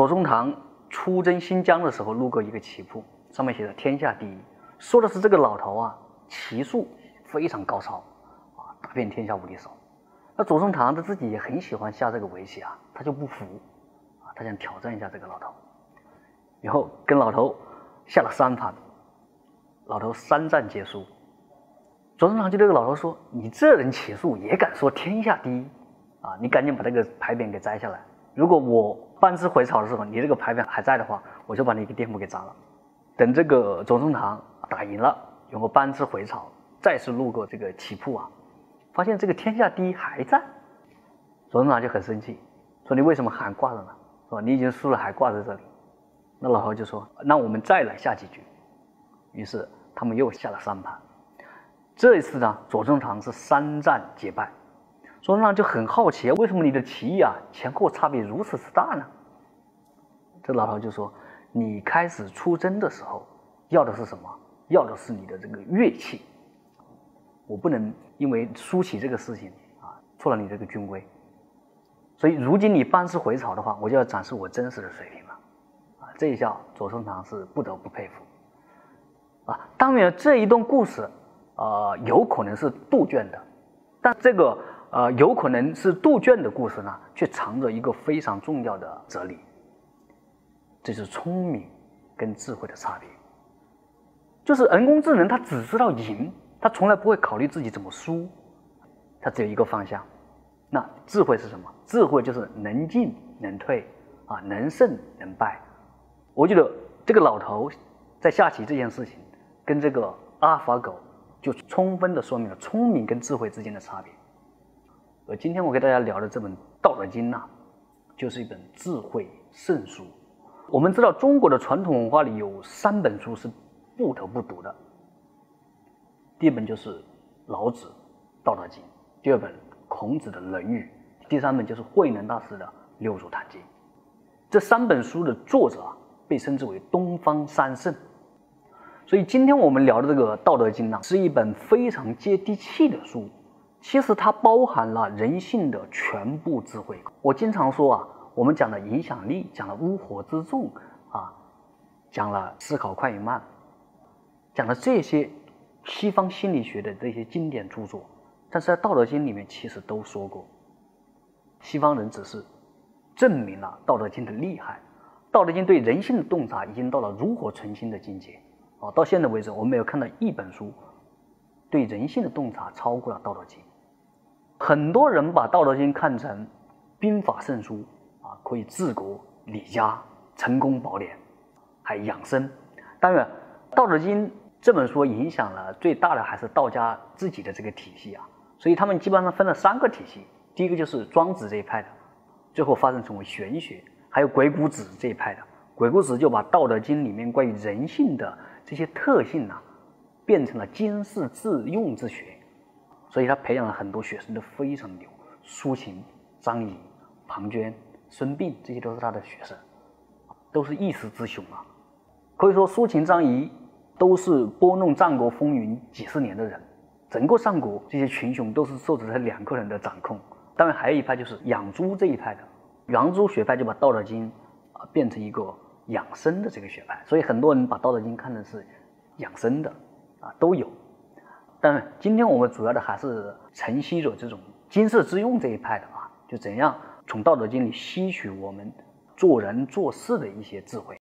左宗棠出征新疆的时候，路过一个棋铺，上面写着“天下第一”，说的是这个老头啊，棋术非常高超啊，打遍天下无敌手。那左宗棠他自己也很喜欢下这个围棋啊，他就不服啊，他想挑战一下这个老头，然后跟老头下了三盘，老头三战皆输。左宗棠就对这个老头说：“你这人棋术也敢说天下第一啊？你赶紧把这个牌匾给摘下来。如果我班师回朝的时候，你这个牌匾还在的话，我就把你给店铺给砸了。”等这个左宗棠打赢了，然后班师回朝，再次路过这个棋铺啊，发现这个天下第一还在。左宗棠就很生气，说：“你为什么还挂着呢？是吧？你已经输了还挂在这里。”那老头就说：“那我们再来下几局。”于是他们又下了三盘。这一次呢，左宗棠是三战皆败，左宗棠就很好奇，为什么你的棋艺啊前后差别如此之大呢？这老头就说：“你开始出征的时候要的是什么？要的是你的这个乐器。我不能因为输棋这个事情啊错了你这个军规，所以如今你班师回朝的话，我就要展示我真实的水平了。啊，这一下左宗棠是不得不佩服。啊，当然这一段故事。”呃，有可能是杜鹃的，但这个呃，有可能是杜鹃的故事呢，却藏着一个非常重要的哲理，这是聪明跟智慧的差别。就是人工智能，它只知道赢，它从来不会考虑自己怎么输，它只有一个方向。那智慧是什么？智慧就是能进能退啊，能胜能败。我觉得这个老头在下棋这件事情，跟这个阿尔法狗。就充分的说明了聪明跟智慧之间的差别。而今天我给大家聊的这本《道德经》呐，就是一本智慧圣书。我们知道中国的传统文化里有三本书是不得不读的，第一本就是老子《道德经》，第二本孔子的《论语》，第三本就是慧能大师的《六祖坛经》。这三本书的作者啊，被称之为东方三圣。所以今天我们聊的这个《道德经》呢，是一本非常接地气的书。其实它包含了人性的全部智慧。我经常说啊，我们讲了影响力，讲了乌合之众啊，讲了思考快与慢，讲了这些西方心理学的这些经典著作。但是在《道德经》里面，其实都说过，西方人只是证明了《道德经》的厉害，《道德经》对人性的洞察已经到了炉火纯青的境界。啊，到现在为止，我没有看到一本书对人性的洞察超过了《道德经》。很多人把《道德经》看成兵法圣书，可以治国理家、成功宝典，还养生。当然，《道德经》这本书影响了最大的还是道家自己的这个体系啊。所以他们基本上分了三个体系：第一个就是庄子这一派的，最后发展成为玄学；还有鬼谷子这一派的，鬼谷子就把《道德经》里面关于人性的这些特性呢，变成了经世致用之学，所以他培养了很多学生都非常牛。苏秦、张仪、庞涓、孙膑，这些都是他的学生，都是一时之雄啊。可以说，苏秦、张仪都是拨弄战国风云几十年的人，整个上国这些群雄都是受着这两个人的掌控。当然，还有一派就是养猪这一派的，养猪学派就把《道德经》啊变成一个。养生的这个学派，所以很多人把《道德经》看成是养生的啊，都有。但今天我们主要的还是承袭着这种经世致用这一派的啊，就怎样从《道德经》里吸取我们做人做事的一些智慧。